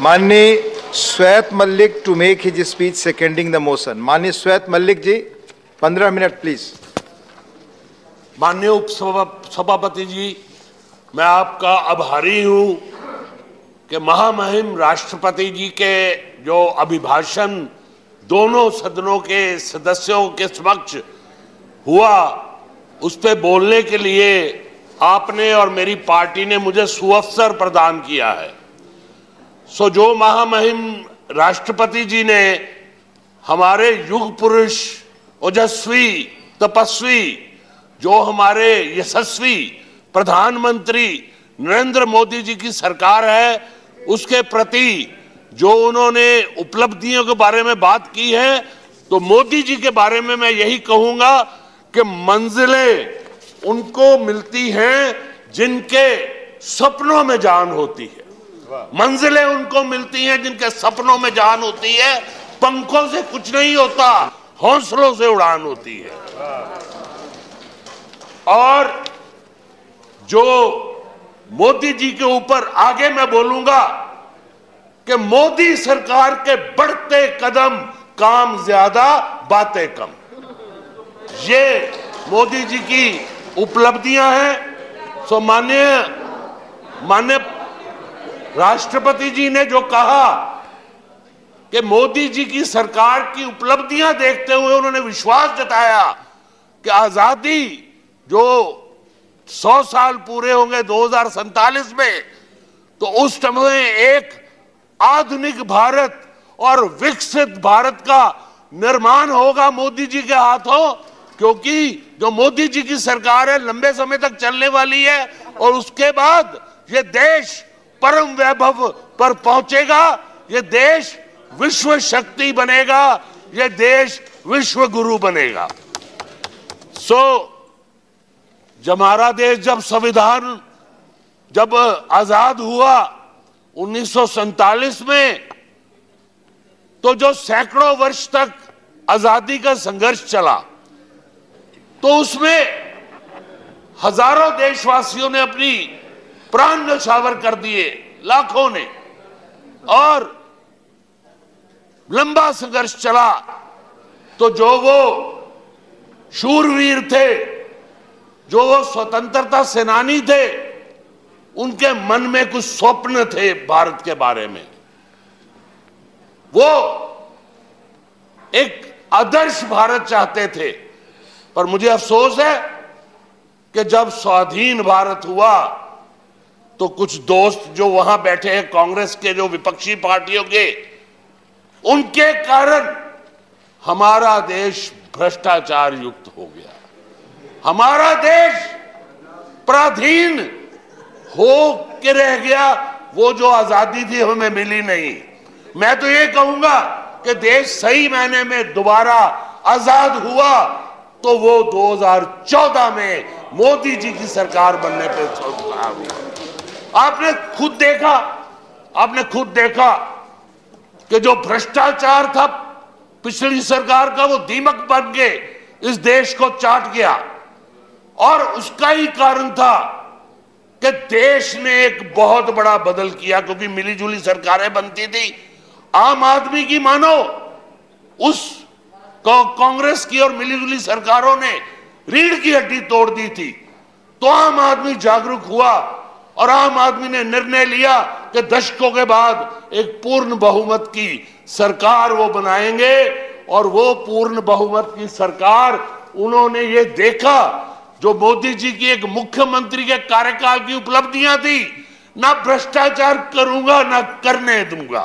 माननीय Swet Malik to make his speech seconding the motion माननीय श्वेत मल्लिक जी, पंद्रह मिनट प्लीज़ माननीय उप सभापति जी, मैं आपका आभारी हूँ कि महामहिम राष्ट्रपति जी के जो अभिभाषण दोनों सदनों के सदस्यों के समक्ष हुआ, उस पर बोलने के लिए आपने और मेरी पार्टी ने मुझे सुअवसर प्रदान किया है। सो जो महामहिम राष्ट्रपति जी ने हमारे युग पुरुष, ओजस्वी, तपस्वी, जो हमारे यशस्वी प्रधानमंत्री नरेंद्र मोदी जी की सरकार है, उसके प्रति जो उन्होंने उपलब्धियों के बारे में बात की है तो मोदी जी के बारे में मैं यही कहूँगा कि मंजिलें उनको मिलती हैं जिनके सपनों में जान होती है। मंजिलें उनको मिलती हैं जिनके सपनों में जान होती है, पंखों से कुछ नहीं होता, हौसलों से उड़ान होती है। और जो मोदी जी के ऊपर आगे मैं बोलूँगा कि मोदी सरकार के बढ़ते कदम, काम ज़्यादा, बातें कम। ये मोदी जी की उपलब्धियाँ हैं। सो मान्य मान्य राष्ट्रपति जी ने जो कहा कि मोदी जी की सरकार की उपलब्धियाँ देखते हुए उन्होंने विश्वास जताया कि आज़ादी जो 100 साल पूरे होंगे दो में तो उस समय एक आधुनिक भारत और विकसित भारत का निर्माण होगा मोदी जी के हाथों, क्योंकि जो मोदी जी की सरकार है, लंबे समय तक चलने वाली है और उसके बाद ये देश परम वैभव पर पहुंचेगा। ये देश विश्व शक्ति बनेगा। ये देश विश्व गुरु बनेगा। सो so, जब हमारा देश जब संविधान जब आज़ाद हुआ उन्नीस में तो जो सैकड़ों वर्ष तक आज़ादी का संघर्ष चला तो उसमें हज़ारों देशवासियों ने अपनी प्राण नशावर कर दिए लाखों ने। और लंबा संघर्ष चला। तो जो वो शूरवीर थे, जो वो स्वतंत्रता सेनानी थे, उनके मन में कुछ स्वप्न थे भारत के बारे में। वो एक आदर्श भारत चाहते थे। पर मुझे अफसोस है कि जब स्वाधीन भारत हुआ तो कुछ दोस्त जो वहाँ बैठे हैं कांग्रेस के, जो विपक्षी पार्टियों के, उनके कारण हमारा देश भ्रष्टाचार युक्त हो गया। हमारा देश पराधीन हो के रह गया, वो जो आज़ादी थी हमें मिली नहीं। मैं तो ये कहूँगा कि देश सही मायने में दोबारा आज़ाद हुआ तो वो 2014 में मोदी जी की सरकार बनने पर आपने खुद देखा, आपने खुद देखा कि जो भ्रष्टाचार था पिछली सरकार का वो दीमक बन के इस देश को चाट गया। और उसका ही कारण था कि देश ने एक बहुत बड़ा बदल किया, क्योंकि मिलीजुली सरकारें बनती थी। आम आदमी की मानो, उस कांग्रेस की और मिलीजुली सरकारों ने रीढ़ की हड्डी तोड़ दी थी। तो आम आदमी जागरूक हुआ और आम आदमी ने निर्णय लिया कि दशकों के बाद एक पूर्ण बहुमत की सरकार वो बनाएँगे और वो पूर्ण बहुमत की सरकार उन्होंने ये देखा, जो मोदी जी की एक मुख्यमंत्री के कार्यकाल की उपलब्धियाँ थी, ना भ्रष्टाचार करूँगा, ना करने दूँगा।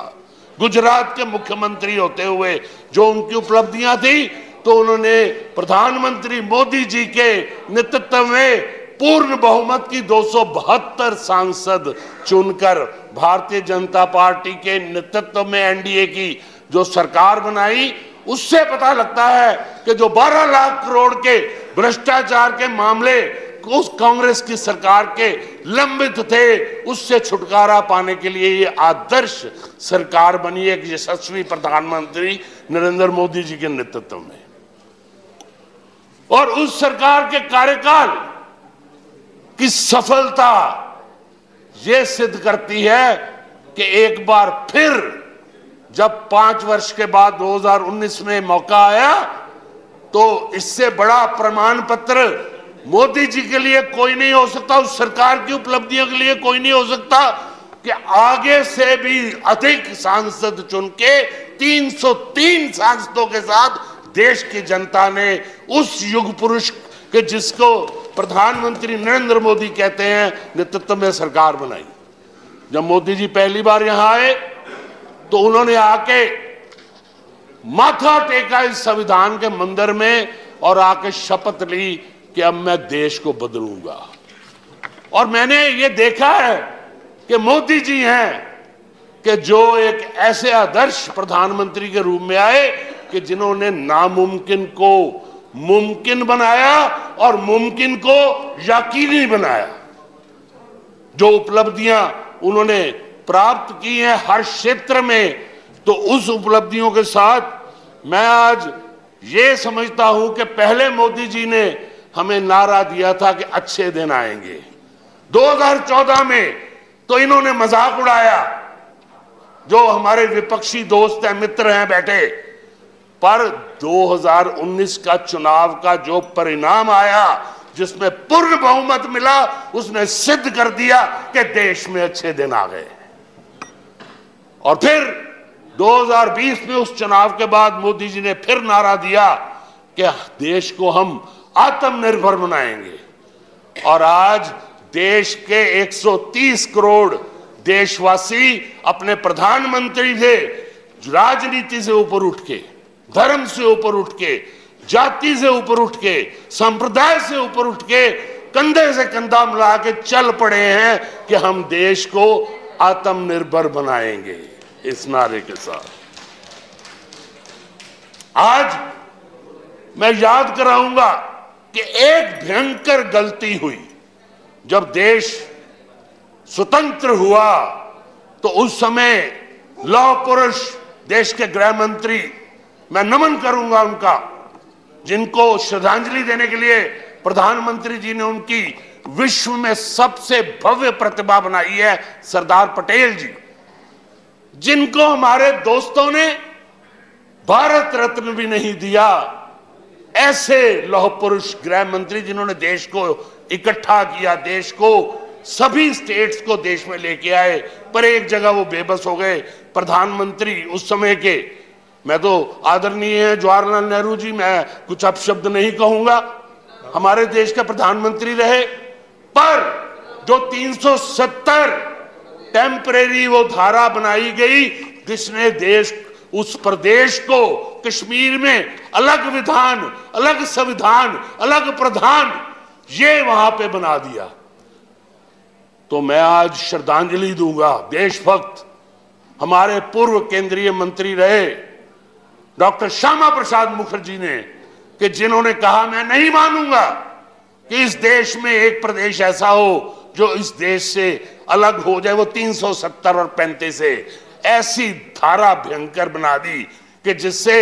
गुजरात के मुख्यमंत्री होते हुए जो उनकी उपलब्धियाँ थी तो उन्होंने प्रधानमंत्री मोदी जी के नेतृत्व में पूर्ण बहुमत की दो सौ बहत्तर सांसद चुनकर भारतीय जनता पार्टी के नेतृत्व में एनडीए की जो सरकार बनाई, उससे पता लगता है कि जो 12 लाख करोड़ के भ्रष्टाचार के मामले उस कांग्रेस की सरकार के लंबित थे, उससे छुटकारा पाने के लिए ये आदर्श सरकार बनी एक यशस्वी प्रधानमंत्री नरेंद्र मोदी जी के नेतृत्व में। और उस सरकार के कार्यकाल की सफलता यह सिद्ध करती है कि एक बार फिर जब पाँच वर्ष के बाद 2019 में मौका आया तो इससे बड़ा प्रमाण पत्र मोदी जी के लिए कोई नहीं हो सकता, उस सरकार की उपलब्धियों के लिए कोई नहीं हो सकता कि आगे से भी अधिक सांसद चुन के 303 सांसदों के साथ देश की जनता ने उस युग पुरुष के जिसको प्रधानमंत्री नरेंद्र मोदी कहते हैं, नेतृत्व में सरकार बनाई। जब मोदी जी पहली बार यहाँ आए तो उन्होंने आके माथा टेका इस संविधान के मंदिर में और आके शपथ ली कि अब मैं देश को बदलूँगा। और मैंने ये देखा है कि मोदी जी हैं कि जो एक ऐसे आदर्श प्रधानमंत्री के रूप में आए कि जिन्होंने नामुमकिन को मुमकिन बनाया और मुमकिन को यकीनी बनाया। जो उपलब्धियाँ उन्होंने प्राप्त की हैं हर क्षेत्र में तो उस उपलब्धियों के साथ मैं आज ये समझता हूँ कि पहले मोदी जी ने हमें नारा दिया था कि अच्छे दिन आएँगे। 2014 में तो इन्होंने मज़ाक उड़ाया। जो हमारे विपक्षी दोस्त हैं, मित्र हैं, बैठे पर 2019 का चुनाव का जो परिणाम आया, जिसमें पूर्ण बहुमत मिला, उसने सिद्ध कर दिया कि देश में अच्छे दिन आ गए। और फिर 2020 में उस चुनाव के बाद मोदी जी ने फिर नारा दिया कि देश को हम आत्मनिर्भर बनाएँगे। और आज देश के 130 करोड़ देशवासी अपने प्रधानमंत्री से राजनीति से ऊपर उठ के। धर्म से ऊपर उठ के, जाति से ऊपर उठ के, संप्रदाय से ऊपर उठ के, कंधे से कंधा मिला के चल पड़े हैं कि हम देश को आत्मनिर्भर बनाएँगे इस नारे के साथ। आज मैं याद कराऊँगा कि एक भयंकर गलती हुई। जब देश स्वतंत्र हुआ तो उस समय लौह पुरुष, देश के गृह मंत्री मैं नमन करूँगा उनका, जिनको श्रद्धांजलि देने के लिए प्रधानमंत्री जी ने उनकी विश्व में सबसे भव्य प्रतिभा बनाई है, सरदार पटेल जी। जिनको हमारे दोस्तों ने भारत रत्न भी नहीं दिया, ऐसे लौह पुरुष गृह मंत्री जिन्होंने देश को इकट्ठा किया, देश को, सभी स्टेट्स को देश में लेके आए, पर एक जगह वो बेबस हो गए। प्रधानमंत्री उस समय के मैं तो आदरणीय जवाहरलाल नेहरू जी, मैं कुछ अपशब्द नहीं कहूँगा। हमारे देश के प्रधानमंत्री रहे, पर जो 370 टेम्परेरी वो धारा बनाई गई, जिसने देश, उस प्रदेश को कश्मीर में अलग विधान, अलग संविधान, अलग प्रधान, ये वहाँ पे बना दिया। तो मैं आज श्रद्धांजलि दूँगा, देशभक्त। हमारे पूर्व केंद्रीय मंत्री रहे डॉक्टर श्यामा प्रसाद मुखर्जी ने कि जिन्होंने कहा, मैं नहीं मानूँगा कि इस देश में एक प्रदेश ऐसा हो जो इस देश से अलग हो जाए, वो 370 और 35 से ऐसी धारा भयंकर बना दी कि जिससे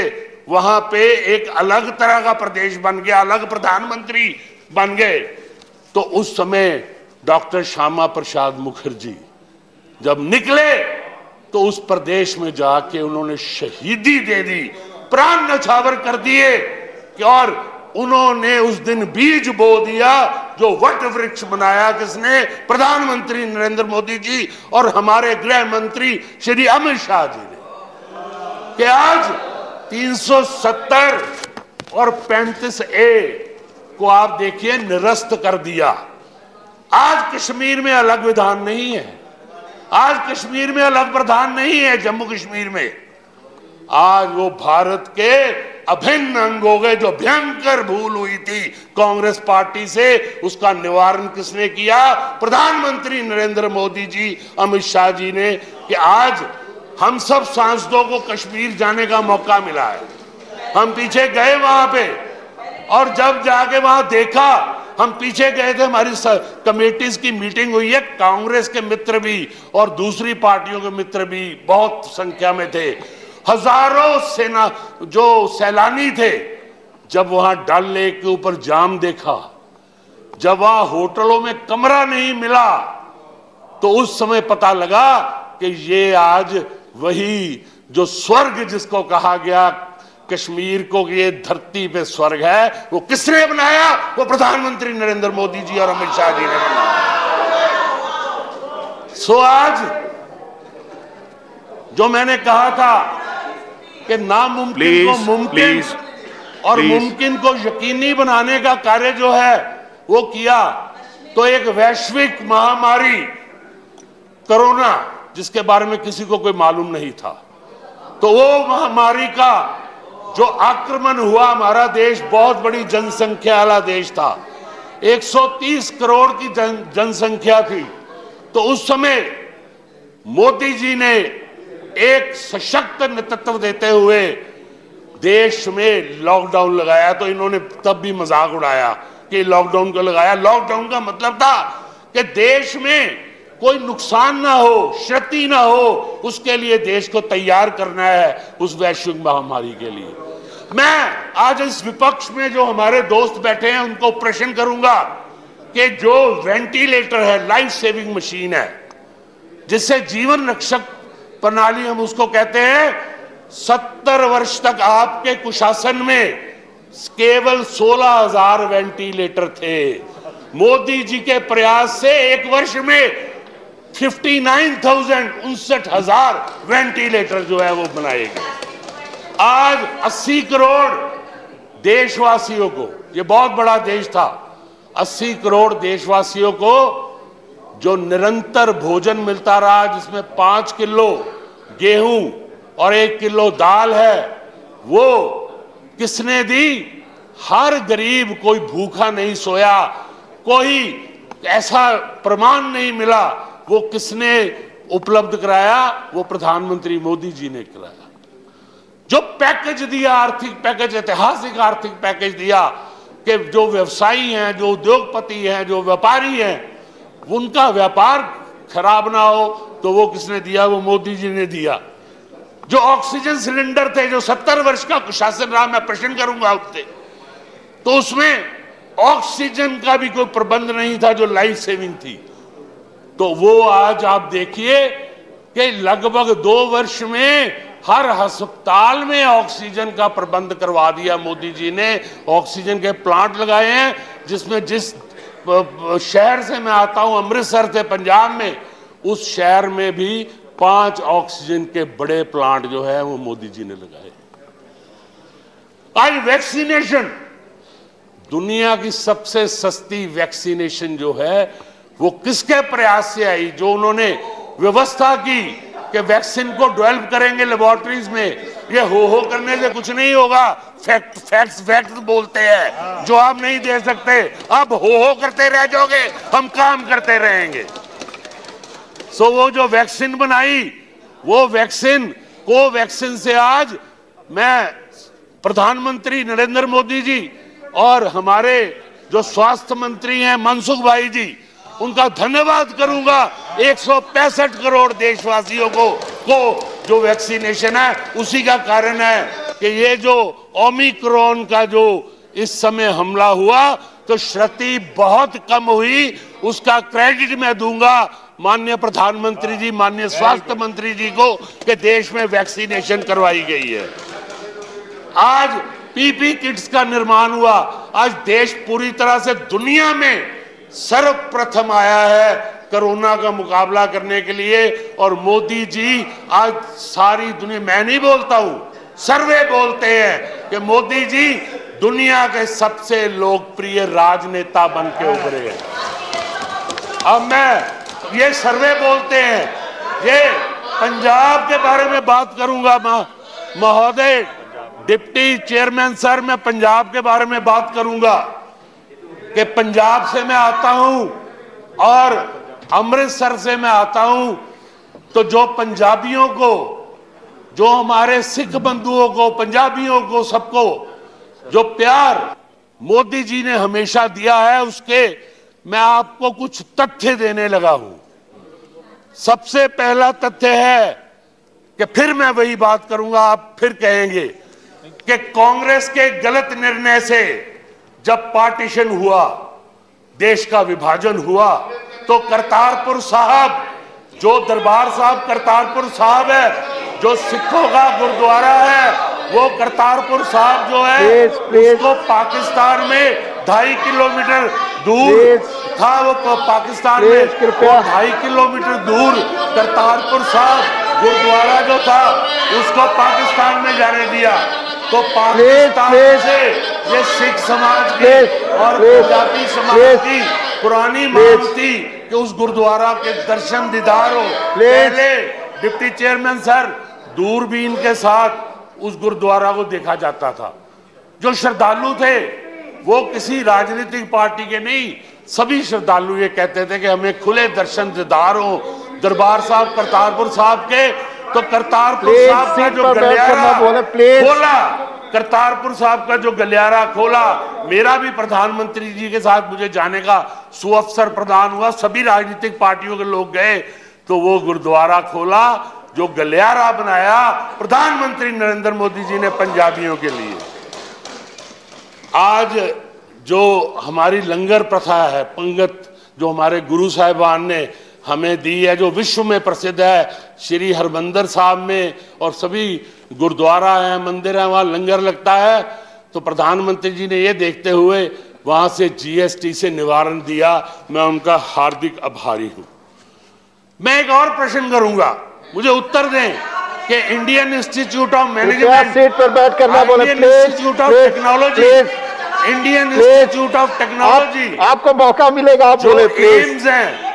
वहाँ पे एक अलग तरह का प्रदेश बन गया, अलग प्रधानमंत्री बन गए। तो उस समय डॉक्टर श्यामा प्रसाद मुखर्जी जब निकले तो उस प्रदेश में जाके उन्होंने शहीदी दे दी, प्राण नछावर कर दिए और उन्होंने उस दिन बीज बो दिया जो वट वृक्ष बनाया किसने? प्रधानमंत्री नरेंद्र मोदी जी और हमारे गृह मंत्री श्री अमित शाह जी ने। कि आज 370 और 35 ए को आप देखिए, निरस्त कर दिया। आज कश्मीर में अलग विधान नहीं है। आज कश्मीर में अलग प्रधान नहीं है, जम्मू कश्मीर में। आज वो भारत के अभिन्न अंग हो गए जो भयंकर भूल हुई थी। कांग्रेस पार्टी से उसका निवारण किसने किया? प्रधानमंत्री नरेंद्र मोदी जी, अमित शाह जी ने, कि आज हम सब सांसदों को कश्मीर जाने का मौका मिला है। हम पीछे गए वहाँ पे और जब जाके वहाँ देखा हम पीछे गए थे, हमारी कमेटीज की मीटिंग हुई है, कांग्रेस के मित्र भी और दूसरी पार्टियों के मित्र भी बहुत संख्या में थे। हज़ारों सेना, जो सैलानी थे, जब वहाँ डल लेक के ऊपर जाम देखा, जब वहाँ होटलों में कमरा नहीं मिला तो उस समय पता लगा कि ये आज वही जो स्वर्ग जिसको कहा गया कश्मीर को ये धरती पे स्वर्ग है वो किसने बनाया? वो प्रधानमंत्री नरेंद्र मोदी जी और अमित शाह जी ने बनाया। सो आज जो मैंने कहा था कि नामुमकिन को मुमकिन और मुमकिन को यकीनी बनाने का कार्य जो है वो किया तो एक वैश्विक महामारी कोरोना जिसके बारे में किसी को कोई मालूम नहीं था। तो वो महामारी का जो आक्रमण हुआ हमारा देश बहुत बड़ी जनसंख्या वाला देश था। 130 करोड़ की जन, जनसंख्या थी। तो उस समय मोदी जी ने एक सशक्त नेतृत्व देते हुए देश में लॉकडाउन लगाया तो इन्होंने तब भी मज़ाक उड़ाया कि लॉकडाउन को लगाया। लॉकडाउन का मतलब था कि देश में कोई नुकसान ना हो क्षति ना हो, उसके लिए देश को तैयार करना है उस वैश्विक महामारी के लिए। मैं आज इस विपक्ष में जो हमारे दोस्त बैठे हैं, उनको प्रश्न करूँगा कि जो वेंटिलेटर है, लाइफ सेविंग मशीन है, जिससे जीवन रक्षक प्रणाली हम उसको कहते हैं, सत्तर वर्ष तक आपके कुशासन में केवल सोलह हज़ार वेंटिलेटर थे। मोदी जी के प्रयास से एक वर्ष में फिफ्टी नाइन थाउज़ेंड उनसठ हज़ार वेंटिलेटर जो है वो बनाए गए। आज 80 करोड़ देशवासियों को, ये बहुत बड़ा देश था 80 करोड़ देशवासियों को जो निरंतर भोजन मिलता रहा, जिसमें पाँच किलो गेहूँ और एक किलो दाल है, वो किसने दी? हर गरीब कोई भूखा नहीं सोया, कोई ऐसा प्रमाण नहीं मिला वो किसने उपलब्ध कराया? वो प्रधानमंत्री मोदी जी ने कराया। जो पैकेज दिया, आर्थिक पैकेज, ऐतिहासिक आर्थिक पैकेज दिया कि जो व्यवसायी हैं, जो उद्योगपति हैं, जो व्यापारी हैं, उनका व्यापार खराब ना हो तो वो किसने दिया? वो मोदी जी ने दिया। जो ऑक्सीजन सिलेंडर थे, जो सत्तर वर्ष का शासन रहा, मैं प्रश्न करूँगा उससे तो उसमें ऑक्सीजन का भी कोई प्रबंध नहीं था, जो लाइफ सेविंग थी। तो वो आज आप देखिए कि लगभग दो वर्ष में हर अस्पताल में ऑक्सीजन का प्रबंध करवा दिया मोदी जी ने। ऑक्सीजन के प्लांट लगाए हैं, जिसमें जिस शहर से मैं आता हूँ, अमृतसर से पंजाब में, उस शहर में भी पाँच ऑक्सीजन के बड़े प्लांट जो है, वो मोदी जी ने लगाए। आज वैक्सीनेशन, दुनिया की सबसे सस्ती वैक्सीनेशन जो है वो किसके प्रयास से आई, जो उन्होंने व्यवस्था की कि वैक्सीन को डेवलप करेंगे लेबोरेटरीज में? ये हो हो करने से कुछ नहीं होगा। फैक्ट फैक्ट्स फैक्ट्स बोलते हैं। जो आप नहीं दे सकते, आप हो हो करते रह जाओगे। हम काम करते रहेंगे। सो वो जो वैक्सीन बनाई, वो वैक्सीन को वैक्सीन से आज मैं प्रधानमंत्री नरेंद्र मोदी जी और हमारे जो स्वास्थ्य मंत्री हैं, मनसुख भाई जी उनका धन्यवाद करूँगा। एक सौ पैंसठ करोड़ देशवासियों को को जो वैक्सीनेशन है, उसी का कारण है कि ये जो ओमिक्रॉन का जो इस समय हमला हुआ तो क्षति बहुत कम हुई। उसका क्रेडिट मैं दूँगा। माननीय प्रधानमंत्री जी, माननीय स्वास्थ्य मंत्री जी को कि देश में वैक्सीनेशन करवाई गई है। आज पीपी किट्स का निर्माण हुआ। आज देश पूरी तरह से दुनिया में सर्वप्रथम आया है कोरोना का मुकाबला करने के लिए और मोदी जी आज सारी दुनिया, मैं नहीं बोलता हूँ, सर्वे बोलते हैं कि मोदी जी दुनिया के सबसे लोकप्रिय राजनेता बन के उभरे हैं। अब मैं ये सर्वे बोलते हैं। ये पंजाब के बारे में बात करूँगा महोदय। डिप्टी चेयरमैन सर, मैं पंजाब के बारे में बात करूँगा। कि पंजाब से मैं आता हूँ और अमृतसर से मैं आता हूँ तो जो पंजाबियों को, जो हमारे सिख बंधुओं को, पंजाबियों को सबको, जो प्यार मोदी जी ने हमेशा दिया है, उसके मैं आपको कुछ तथ्य देने लगा हूँ। सबसे पहला तथ्य है कि फिर मैं वही बात करूँगा, आप फिर कहेंगे कि कांग्रेस के गलत निर्णय से जब पार्टीशन हुआ देश का विभाजन हुआ तो करतारपुर साहब जो दरबार साहब करतारपुर साहब है जो सिखों का गुरुद्वारा है वो करतारपुर साहब जो है Please, please. उसको पाकिस्तान में ढाई किलोमीटर दूर Please. था वो पाकिस्तान में कृपया। ढाई किलोमीटर दूर करतारपुर साहब गुरुद्वारा जो था उसको पाकिस्तान में जाने दिया तो पाकिस्तान. से ये सिख समाज की और पंजाबी समाज की पुरानी मांग थी कि उस गुरुद्वारा के दर्शन दीदार हो. पहले डिप्टी चेयरमैन सर दूरबीन के साथ उस गुरुद्वारा को देखा जाता था जो श्रद्धालु थे वो किसी राजनीतिक पार्टी के नहीं सभी श्रद्धालु ये कहते थे कि हमें खुले दर्शन दीदार हो दरबार साहब करतारपुर साहब के तो करतारपुर साहब का जो गलियारा बोले. खोला करतारपुर साहब का जो गलियारा खोला, मेरा भी प्रधानमंत्री जी के साथ मुझे जाने का सुअवसर प्रदान हुआ। सभी राजनीतिक पार्टियों के लोग गए तो वो गुरुद्वारा खोला, जो गलियारा बनाया प्रधानमंत्री नरेंद्र मोदी जी ने पंजाबियों के लिए। आज जो हमारी लंगर प्रथा है, पंगत, जो हमारे गुरु साहिबान ने हमें दी है जो विश्व में प्रसिद्ध है श्री हरमंदर साहब में। और सभी गुरुद्वारा है मंदिर है वहाँ लंगर लगता है। तो प्रधानमंत्री जी ने ये देखते हुए वहाँ से जीएसटी से निवारण दिया। मैं उनका हार्दिक आभारी हूँ। मैं एक और प्रश्न करूँगा। मुझे उत्तर दें कि Indian Institute of Management seat पर बैठ कर ना बोले। Indian Institute of Technology Indian Institute of Technology आपको मौका मिलेगा आप बोले एम्स है।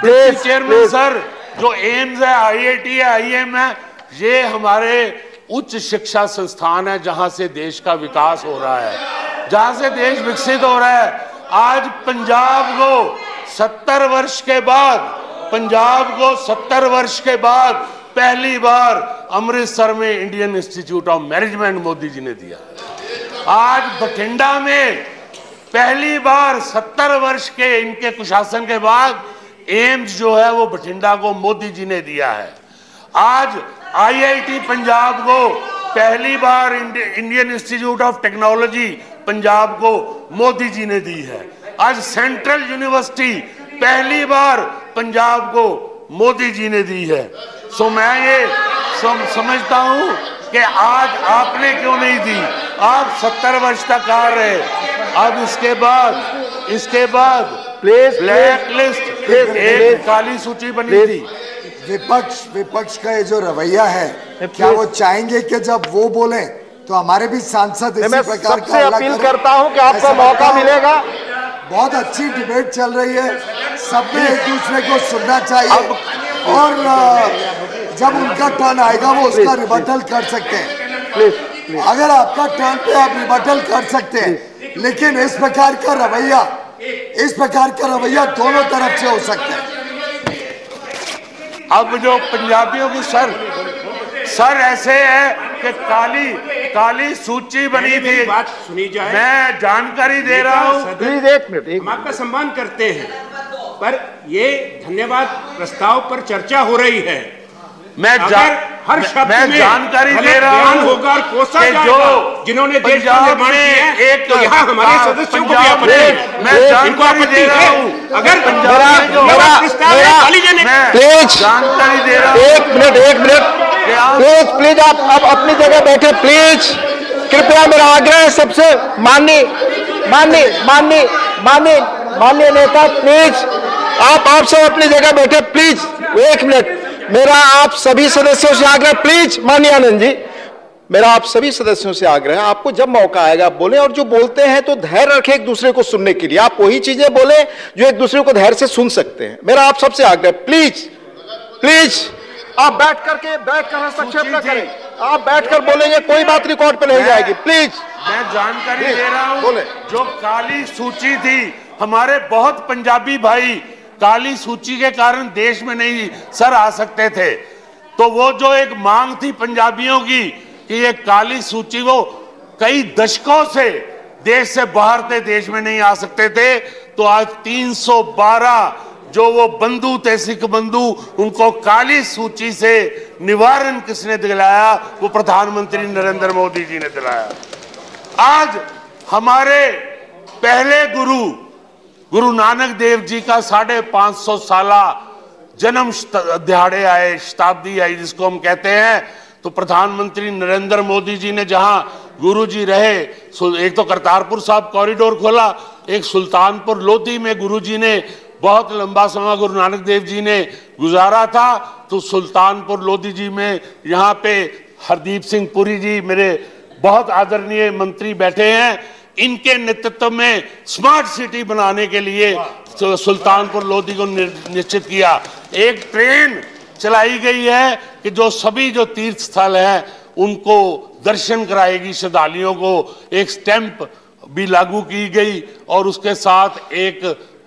प्लीज़ चेयरमैन सर जो एम्स है आईआईटी है आईएम है ये हमारे उच्च शिक्षा संस्थान है जहाँ से देश का विकास हो रहा है। जहाँ से देश विकसित हो रहा है। आज पंजाब को सत्तर वर्ष के बाद पंजाब को सत्तर वर्ष के बाद पहली बार अमृतसर में Indian Institute of Management Modi ji ने दिया। आज बठिंडा में पहली बार सत्तर वर्ष के इनके कुशासन के बाद एम्स जो है वो बठिंडा को मोदी जी ने दिया है। आज आईआईटी पंजाब को पहली बार Indian Institute of Technology Punjab को मोदी जी ने दी है। आज सेंट्रल यूनिवर्सिटी पहली बार पंजाब को मोदी जी ने दी है। सो मैं ये सम, समझता हूँ कि आज आपने क्यों नहीं दी? आप सत्तर वर्ष तक आ रहे। अब इसके बाद इसके बाद प्लीज़ ब्लैक लिस्ट एक काली सूची बनी. थी। विपक्ष विपक्ष का ये जो रवैया है क्या वो चाहेंगे कि जब वो बोले तो हमारे भी सांसद इसी प्रकार का अपील करता हूँ कि आपको मौका मिलेगा। बहुत अच्छी डिबेट चल रही है। सबने एक दूसरे को सुनना चाहिए। और जब उनका टर्न आएगा वो उसका रिबटल कर सकते हैं। अगर आपका टर्न पे आप रिबटल कर सकते हैं लेकिन इस प्रकार का रवैया इस प्रकार का रवैया दोनों तरफ़ से हो सकता है। अब जो पंजाबियों की सर सर ऐसे है कि काली काली सूची बनी थी। बात सुनी जाए। मैं जानकारी दे रहा हूँ। प्लीज़ एक मिनट हम आपका सम्मान करते हैं पर ये धन्यवाद प्रस्ताव पर चर्चा हो रही है। मैं अगर जा, हर शब्द मैं जानकारी दे रहा हूँ होगा और कोसा कि जो जिन्होंने देश का निर्माण किया एक तो यहाँ हमारे सदस्यों को भी आपत्ति मैं इनको जानकारी आपत्ति दे रहा है। अगर प्लीज़। जानकारी दे रहा हूँ। एक मिनट एक मिनट। प्लीज़ प्लीज़ आप आप अपनी जगह बैठे प्लीज़। कृपया मेरा आग्रह है सबसे। माननीय माननीय माननीय माननीय माननीय नेता प्लीज़। आप आप सब अपनी जगह बैठे प्लीज़। एक मिनट। मेरा आप सभी सदस्यों से आग्रह प्लीज़ माननीय आनंद जी मेरा आप सभी सदस्यों से आग्रह है आपको जब मौका आएगा आप बोले और जो बोलते हैं तो धैर्य रखें एक दूसरे को सुनने के लिए। आप वही चीज़ें बोले जो एक दूसरे को धैर्य से सुन सकते हैं। मेरा आप सबसे आग्रह प्लीज़ प्लीज़ आप बैठ करके बैठ कर हस्तक्षेप न करें। आप बैठ कर बोलेंगे कोई बात रिकॉर्ड पे नहीं जाएगी प्लीज़ मैं जानकारी दे रहा हूँ। जो काली सूची थी। हमारे बहुत पंजाबी भाई काली सूची के कारण देश में नहीं सर आ सकते थे। तो वो जो एक मांग थी पंजाबियों की कि ये काली सूची को कई दशकों से देश से बाहर थे, देश में नहीं आ सकते थे तो आज 312 जो वो बंधु थे, सिख बंधु, उनको काली सूची से निवारण किसने दिलाया? वो प्रधानमंत्री नरेंद्र मोदी जी ने दिलाया। आज हमारे पहले गुरु गुरु नानक देव जी का साढ़े पाँच सौ साल जन्म दिहाड़े आए, शताब्दी आई, जिसको हम कहते हैं। तो प्रधानमंत्री नरेंद्र मोदी जी ने जहाँ गुरु जी रहे एक तो करतारपुर साहब कॉरिडोर खोला, एक सुल्तानपुर लोधी में गुरु जी ने बहुत लंबा समय गुरु नानक देव जी ने गुजारा था। तो सुल्तानपुर लोधी जी में यहाँ पे हरदीप सिंह पुरी जी मेरे बहुत आदरणीय मंत्री बैठे हैं। इनके नेतृत्व में स्मार्ट सिटी बनाने के लिए सुल्तानपुर लोधी को निश्चित किया। एक ट्रेन चलाई गई है कि जो सभी जो तीर्थ स्थल हैं उनको दर्शन कराएगी श्रद्धालुओं को। एक स्टैंप भी लागू की गई और उसके साथ एक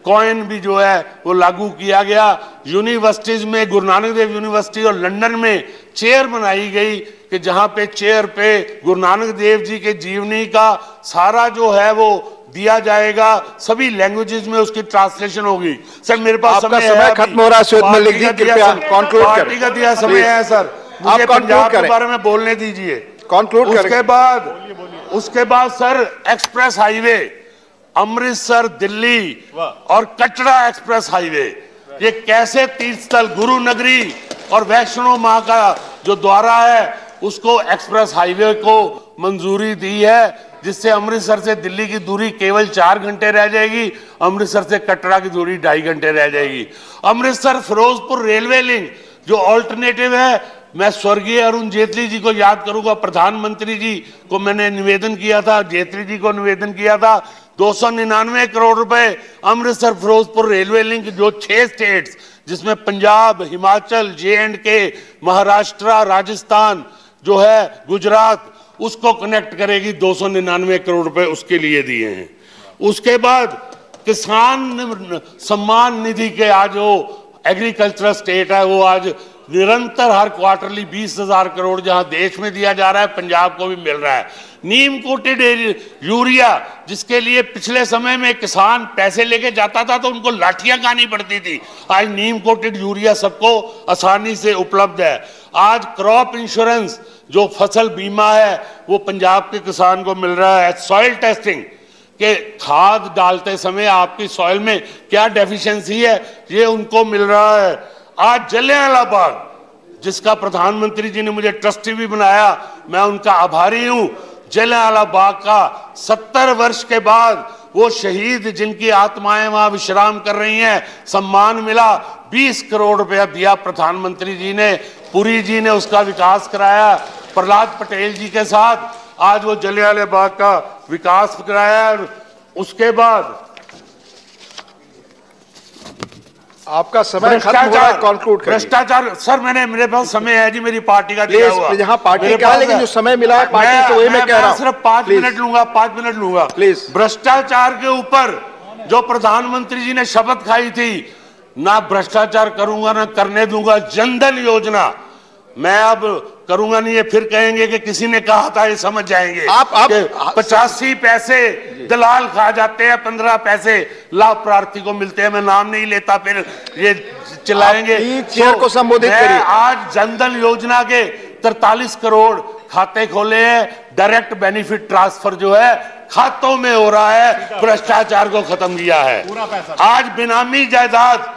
कॉइन भी जो है वो लागू किया गया। यूनिवर्सिटीज में गुरु नानक देव यूनिवर्सिटी और लंदन में चेयर बनाई गई। कि जहाँ पे चेयर पे गुरु नानक देव जी के जीवनी का सारा जो है वो दिया जाएगा सभी लैंग्वेजेस में उसकी ट्रांसलेशन होगी। सर मेरे पास आपका समय, समय है खत्म हो रहा है, मलिक जी, कृपया समय- करें। पार्टी का दिया समय है सर। मुझे पंजाब के बारे में बोलने दीजिए। करें। उसके बाद उसके बाद sir express highway Amritsar Delhi और कटरा एक्सप्रेस हाईवे ये कैसे तीर्थ स्थल गुरु नगरी और वैष्णो माँ का जो द्वारा है उसको एक्सप्रेस हाईवे को मंजूरी दी है, जिससे अमृतसर से दिल्ली की दूरी केवल चार घंटे रह जाएगी, अमृतसर से कटरा की दूरी ढाई घंटे रह जाएगी। अमृतसर फिरोजपुर रेलवे लिंक, जो ऑल्टरनेटिव है, मैं स्वर्गीय अरुण जेटली जी को याद करूँगा। प्रधानमंत्री जी को मैंने निवेदन किया था, जेटली जी को निवेदन किया था, दो सौ निन्यानवे करोड़ रुपए अमृतसर फिरोजपुर रेलवे लिंक, जो छह स्टेट्स जिसमें पंजाब, हिमाचल जे एंड के महाराष्ट्र, राजस्थान जो है गुजरात उसको कनेक्ट करेगी दो सौ निन्यानवे करोड़ रुपए उसके लिए दिए हैं। उसके बाद किसान सम्मान निधि के आज वो एग्रीकल्चरल स्टेट है, वो आज निरंतर हर क्वार्टरली बीस हज़ार करोड़ जहाँ देश में दिया जा रहा है, पंजाब को भी मिल रहा है। नीम कोटेड यूरिया, जिसके लिए पिछले समय में किसान पैसे लेके जाता था तो उनको लाठियाँ खानी पड़ती थी। आज नीम कोटेड यूरिया सबको आसानी से उपलब्ध है। आज क्रॉप इंश्योरेंस, जो फ़सल बीमा है, वो पंजाब के किसान को मिल रहा है। सॉइल टेस्टिंग, के खाद डालते समय आपकी सॉइल में क्या डेफिशिएंसी है, ये उनको मिल रहा है। आज जलियांवाला बाग जिसका प्रधानमंत्री जी ने मुझे ट्रस्टी भी बनाया, मैं उनका आभारी हूँ। जलियांवाला बाग का सत्तर वर्ष के बाद वो शहीद जिनकी आत्माएँ वहाँ विश्राम कर रही हैं, सम्मान मिला। 20 करोड़ रुपया दिया प्रधानमंत्री जी ने, पुरी जी ने उसका विकास कराया, प्रहलाद पटेल जी के साथ। आज वो जलियांवाले बाग का विकास कराया और उसके बाद आपका समय खत्म हो रहा है कंक्लूड भ्रष्टाचार सर मैंने मेरे पास समय है जी मेरी पार्टी का दिया हुआ। यहाँ पार्टी का लेकिन जो समय मिला है पार्टी तो वही मैं कह रहा हूँ। सिर्फ़ पाँच मिनट लूँगा पाँच मिनट लूँगा। प्लीज़। भ्रष्टाचार के ऊपर जो प्रधानमंत्री जी ने शपथ खाई थी ना भ्रष्टाचार करूँगा ना करने दूँगा जनधन योजना। मैं अब करूँगा नहीं ये फिर कहेंगे कि किसी ने कहा था ये समझ जाएँगे आप- आप- पचासी पैसे दलाल खा जाते हैं पंद्रह पैसे लाभ प्रार्थी को मिलते हैं मैं नाम नहीं लेता फिर ये चेयर तो को संबोधित मैं करिए। आज जनधन योजना के 43 करोड़ खाते खोले हैं डायरेक्ट बेनिफिट ट्रांसफ़र जो है खातों में हो रहा है भ्रष्टाचार को खत्म किया है। आज बेनामी जायदाद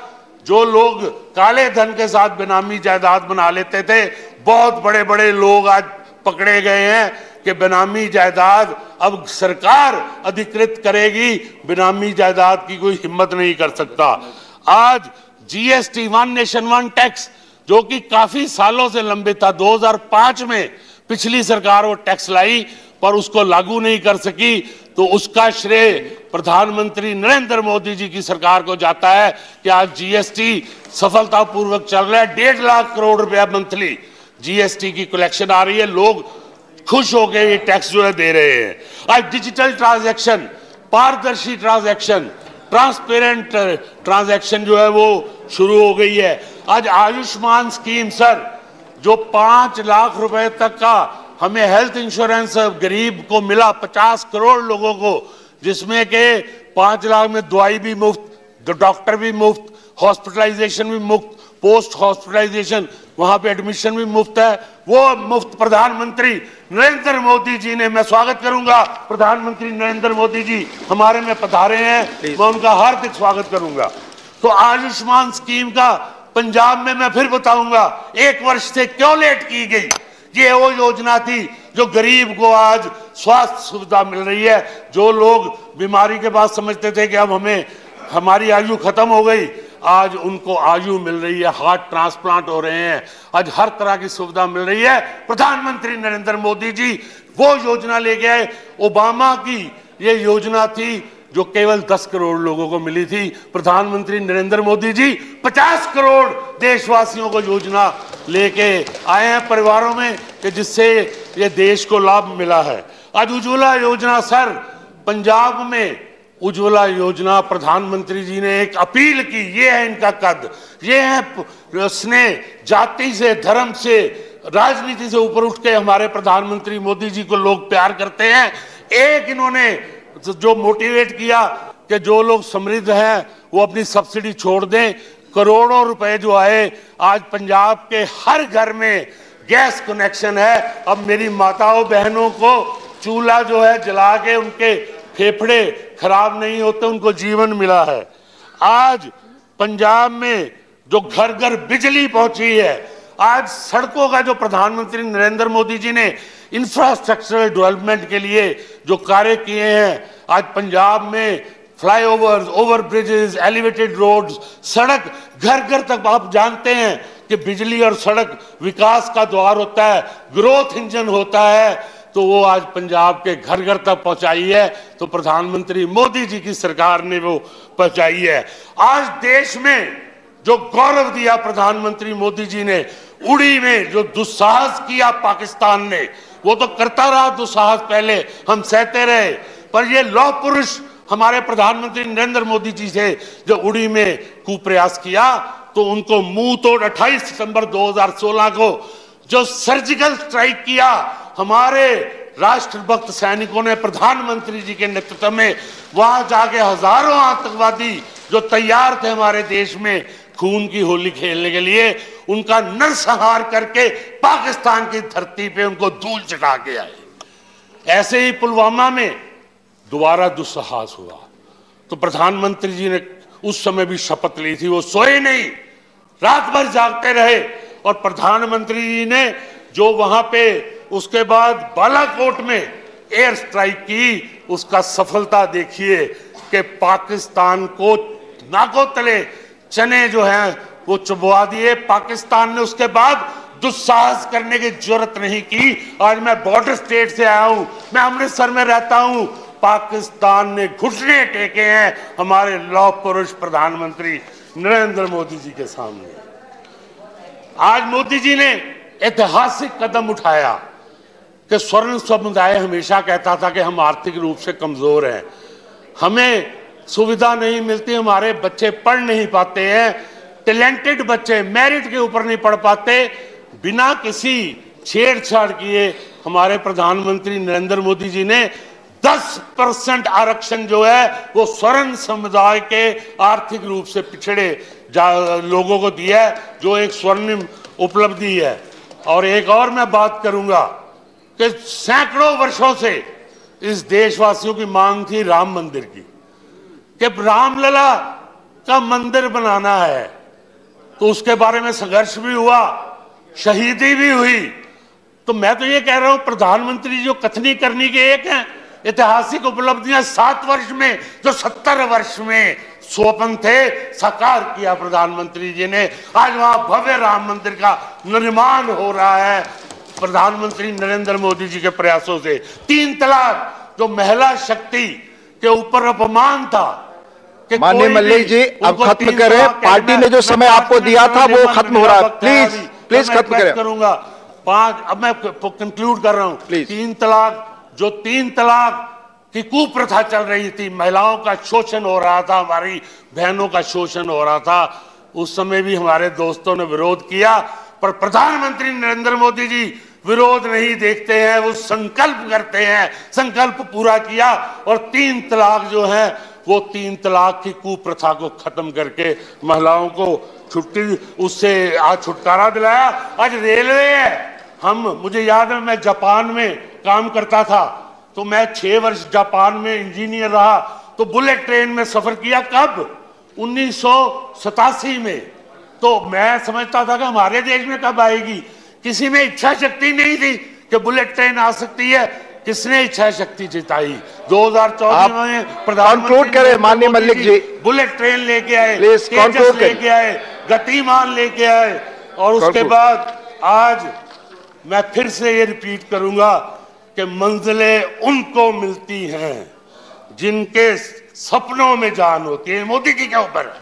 जो लोग काले धन के साथ बेनामी जायदाद बना लेते थे, बहुत बड़े बड़े लोग आज पकड़े गए हैं कि बेनामी जायदाद अब सरकार अधिकृत करेगी, बेनामी जायदाद की कोई हिम्मत नहीं कर सकता। आज GST one nation one tax, जो कि काफ़ी सालों से लंबित था 2005 में पिछली सरकार वो टैक्स लाई पर उसको लागू नहीं कर सकी तो उसका श्रेय प्रधानमंत्री नरेंद्र मोदी जी की सरकार को जाता है कि आज जीएसटी सफलतापूर्वक चल रहा है। डेढ़ लाख करोड़ रुपया मंथली जीएसटी की कलेक्शन आ रही है। लोग खुश हो गए ये टैक्स जो है दे रहे हैं। आज डिजिटल ट्रांजैक्शन पारदर्शी ट्रांजैक्शन ट्रांसपेरेंट ट्रांजैक्शन जो है वो शुरू हो गई है। आज आयुष्मान स्कीम सर जो पाँच लाख रुपए तक का हमें हेल्थ इंश्योरेंस गरीब को मिला पचास करोड़ लोगों को जिसमें के पाँच लाख में दवाई भी मुफ़्त डॉक्टर भी मुफ़्त हॉस्पिटलाइजेशन भी मुफ़्त पोस्ट हॉस्पिटलाइजेशन वहाँ पे एडमिशन भी मुफ़्त है। वो मुफ़्त प्रधानमंत्री नरेंद्र मोदी जी ने मैं स्वागत करूँगा। प्रधानमंत्री नरेंद्र मोदी जी हमारे में पधारे हैं। मैं उनका हार्दिक स्वागत करूँगा। तो आयुष्मान स्कीम का पंजाब में मैं फिर बताऊँगा एक वर्ष से क्यों लेट की गई? ये वो योजना थी जो गरीब को आज स्वास्थ्य सुविधा मिल रही है। जो लोग बीमारी के बाद समझते थे कि अब हमें, हमारी आयु खत्म हो गई, आज उनको आयु मिल रही है, हार्ट ट्रांसप्लांट हो रहे हैं, आज हर तरह की सुविधा मिल रही है। प्रधानमंत्री नरेंद्र मोदी जी वो योजना ले गए ओबामा की ये योजना थी जो केवल 10 करोड़ लोगों को मिली थी, प्रधानमंत्री नरेंद्र मोदी जी 50 करोड़ देशवासियों को योजना लेके आए हैं परिवारों में कि जिससे ये देश को लाभ मिला है। आज उज्ज्वला योजना, सर, पंजाब में उज्ज्वला योजना, प्रधानमंत्री जी ने एक अपील की, ये है इनका कद। ये है स्नेह, जाति से, धर्म से, राजनीति से ऊपर उठ के हमारे प्रधानमंत्री मोदी जी को लोग प्यार करते हैं। एक इन्होंने जो मोटिवेट किया कि जो लोग समृद्ध हैं, वो अपनी सब्सिडी छोड़ दें। करोड़ों रुपए जो आए, आज पंजाब के हर घर में गैस कनेक्शन है। अब मेरी माताओं बहनों को चूल्हा जो है, जला के उनके फेफड़े खराब नहीं होते, उनको जीवन मिला है। आज पंजाब में जो घर घर बिजली पहुँची है, आज सड़कों का जो प्रधानमंत्री नरेंद्र मोदी जी ने इंफ्रास्ट्रक्चरल डेवलपमेंट के लिए जो कार्य किए हैं आज पंजाब में flyovers over bridges elevated roads सड़क घर घर तक आप जानते हैं कि बिजली और सड़क विकास का द्वार होता है ग्रोथ इंजन होता है तो वो आज पंजाब के घर घर तक पहुंचाई है तो प्रधानमंत्री मोदी जी की सरकार ने वो पहुंचाई है। आज देश में जो गौरव दिया प्रधानमंत्री मोदी जी ने, उड़ी में जो दुस्साहस किया पाकिस्तान ने, वो तो करता रहा दुस्साहस, पहले हम सहते रहे पर ये लौह पुरुष हमारे प्रधानमंत्री नरेंद्र मोदी जी से जो उड़ी में कुप्रयास किया तो उनको मुँह तोड़ 28 सितंबर 2016 को जो सर्जिकल स्ट्राइक किया, हमारे राष्ट्रभक्त सैनिकों ने, प्रधानमंत्री जी के नेतृत्व में, वहाँ जाके हज़ारों आतंकवादी जो तैयार थे हमारे देश में, खून की होली खेलने के लिए, उनका नरसंहार करके पाकिस्तान की धरती पे उनको धूल चटा के आए। ऐसे ही पुलवामा में दोबारा दुस्साहस हुआ। तो प्रधानमंत्री जी ने उस समय भी शपथ ली थी, वो सोए नहीं। रात भर जागते रहे और प्रधानमंत्री जी ने जो वहाँ पे उसके बाद बालाकोट में एयर स्ट्राइक की, उसका सफलता देखिए कि पाकिस्तान को नाको तले चने जो हैं, वो चुबवा दिए। पाकिस्तान ने उसके बाद दुस्साहस करने की ज़रूरत नहीं की। आज मैं बॉर्डर स्टेट से आया हूँ, मैं अमृतसर में रहता हूँ पाकिस्तान ने घुटने टेके हैं हमारे लौ पुरुष प्रधानमंत्री नरेंद्र मोदी जी के सामने। आज मोदी जी ने ऐतिहासिक कदम उठाया कि स्वर्ण समुदाय हमेशा कहता था कि हम आर्थिक रूप से कमज़ोर हैं। हमें सुविधा नहीं मिलती, हमारे बच्चे पढ़ नहीं पाते हैं टैलेंटेड बच्चे मेरिट के ऊपर नहीं पढ़ पाते। बिना किसी छेड़छाड़ किए हमारे प्रधानमंत्री नरेंद्र मोदी जी ने 10 परसेंट आरक्षण जो है, वो स्वर्ण समुदाय के आर्थिक रूप से पिछड़े लोगों को दिया है, जो एक स्वर्णिम उपलब्धि है। और एक और मैं बात करूँगा कि सैकड़ों वर्षों से इस देशवासियों की मांग थी राम मंदिर की, कि रामलला का मंदिर बनाना है। तो उसके बारे में संघर्ष भी हुआ, शहीदी भी हुई। तो मैं तो ये कह रहा हूँ, प्रधानमंत्री जो कथनी करनी के एक है। ऐतिहासिक उपलब्धियाँ सात वर्ष में जो सत्तर वर्ष में स्वप्न थे साकार किया प्रधानमंत्री जी ने। आज वहाँ भव्य राम मंदिर का निर्माण हो रहा है। प्रधानमंत्री नरेंद्र मोदी जी के प्रयासों से। तीन तलाक जो महिला शक्ति के ऊपर अपमान था माननीय मल्लिक जी अब खत्म करें। पार्टी ने जो समय आपको दिया था वो खत्म हो रहा। है प्लीज़ प्लीज़ खत्म करें। करूँगा पाँच अब मैं कंक्लूड कर रहा हूँ। तीन तलाक जो तीन तलाक की कुप्रथा चल रही थी, महिलाओं का शोषण हो रहा था, हमारी बहनों का शोषण हो रहा था, उस समय भी हमारे दोस्तों ने विरोध किया, पर प्रधानमंत्री नरेंद्र मोदी जी विरोध नहीं देखते हैं, वो संकल्प करते हैं, संकल्प पूरा किया, और तीन तलाक जो है, वो तीन तलाक की कुप्रथा को खत्म करके महिलाओं को छुट्टी, उससे आज छुटकारा दिलाया। आज रेलवे है। हम, मुझे याद है, मैं जापान में काम करता था तो मैं छह वर्ष जापान में इंजीनियर रहा तो बुलेट ट्रेन में सफ़र किया कब? उन्नीस सौ सतासी में। तो मैं समझता था कि हमारे देश में कब आएगी। किसी में इच्छा शक्ति नहीं थी कि बुलेट ट्रेन आ सकती है। किसने इच्छा शक्ति जिताई? 2014 आप में प्रधानमंत्री करें, माननीय मल्लिक जी। बुलेट ट्रेन लेके आए। लेके आए गतिमान लेके आए। और उसके बाद आज मैं फिर से ये रिपीट करूँगा कि मंजिलें उनको मिलती हैं, जिनके सपनों में जान होती है। मोदी के ऊपर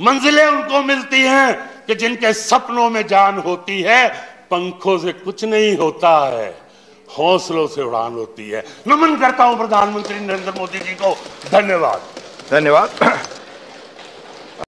मंजिलें उनको मिलती हैं कि जिनके सपनों में जान होती है, पंखों से कुछ नहीं होता है, हौसलों से उड़ान होती है। नमन करता हूँ प्रधानमंत्री नरेंद्र मोदी जी को। धन्यवाद। धन्यवाद।